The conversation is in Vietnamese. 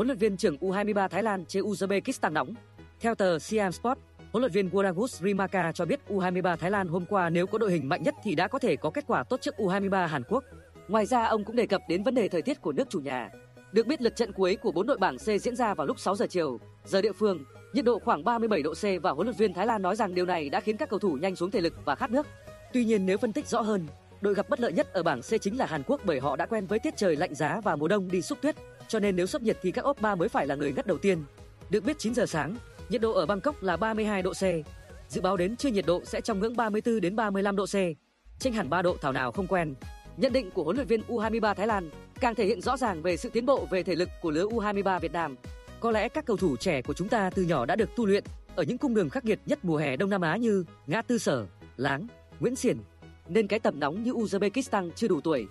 huấn luyện viên trưởng U23 Thái Lan chế Uzbekistan nóng. Theo tờ Siam Sport, huấn luyện viên Waragus Rimaka cho biết U23 Thái Lan hôm qua nếu có đội hình mạnh nhất thì đã có thể có kết quả tốt trước U23 Hàn Quốc. Ngoài ra ông cũng đề cập đến vấn đề thời tiết của nước chủ nhà. Được biết lượt trận cuối của bốn đội bảng C diễn ra vào lúc 6 giờ chiều, giờ địa phương, nhiệt độ khoảng 37 độ C và huấn luyện viên Thái Lan nói rằng điều này đã khiến các cầu thủ nhanh xuống thể lực và khát nước. Tuy nhiên nếu phân tích rõ hơn, đội gặp bất lợi nhất ở bảng C chính là Hàn Quốc bởi họ đã quen với tiết trời lạnh giá và mùa đông đi xúc tuyết, cho nên nếu sắp nhiệt thì các Oppa mới phải là người ngất đầu tiên. Được biết 9 giờ sáng, nhiệt độ ở Bangkok là 32 độ C. Dự báo đến trưa nhiệt độ sẽ trong ngưỡng 34 đến 35 độ C. Chênh hẳn 3 độ thảo nào không quen. Nhận định của huấn luyện viên U23 Thái Lan càng thể hiện rõ ràng về sự tiến bộ về thể lực của lứa U23 Việt Nam. Có lẽ các cầu thủ trẻ của chúng ta từ nhỏ đã được tu luyện ở những cung đường khắc nghiệt nhất mùa hè Đông Nam Á như Ngã Tư Sở, Láng, Nguyễn Xiển, nên cái tầm nóng như Uzbekistan chưa đủ tuổi